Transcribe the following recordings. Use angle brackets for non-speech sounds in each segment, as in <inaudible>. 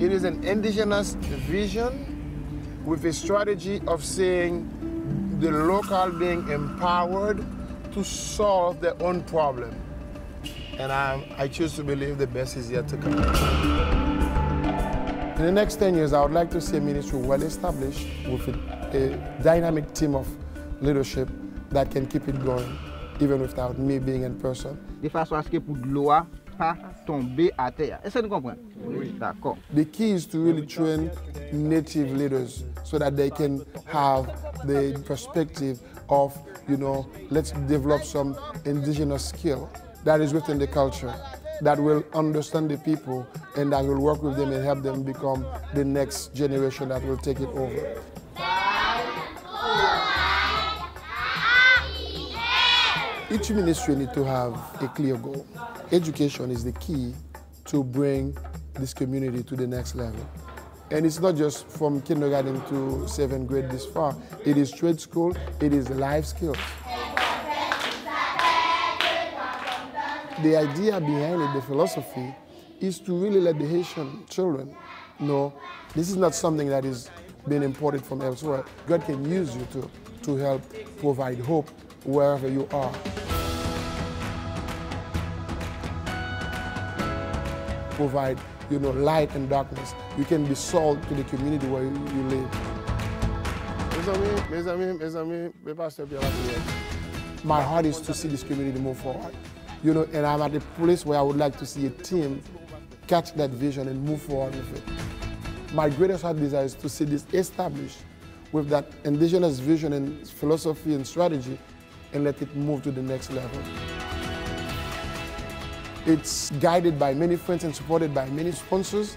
indigenous vision with a strategy of seeing the local being empowered to solve their own problem. And I, I choose to believe the best is yet to come. In the next 10 years, I would like to see a ministry well established with a, a dynamic team of leadership that can keep it going, even without me being in person. Ce que pour de l'eau pas tomber à terre. Est-ce que vous comprenez? Oui. D'accord. The key is to really train native leaders so that they can have the perspective of, you know, let's develop some indigenous skill that is within the culture that will understand the people and that will work with them and help them become the next generation that will take it over. Each ministry need to have a clear goal. Education is the key to bring this community to the next level. And it's not just from kindergarten to seventh grade this far. It is trade school, it is life skills. The idea behind it, the philosophy, is to really let the Haitian children know this is not something that is being imported from elsewhere. God can use you to, to help provide hope wherever you are. Provide, you know, light and darkness. You can be salt to the community where you, you live. My heart is to see this community move forward. You know, and I'm at a place where I would like to see a team catch that vision and move forward with it. My greatest heart desire is to see this established with that indigenous vision and philosophy and strategy and let it move to the next level. It's guided by many friends and supported by many sponsors,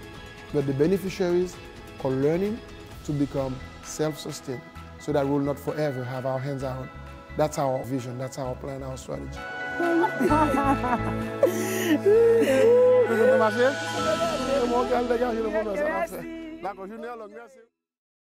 but the beneficiaries are learning to become self-sustained so that we'll not forever have our hands out. That's our vision, that's our plan, our strategy. <laughs> <laughs>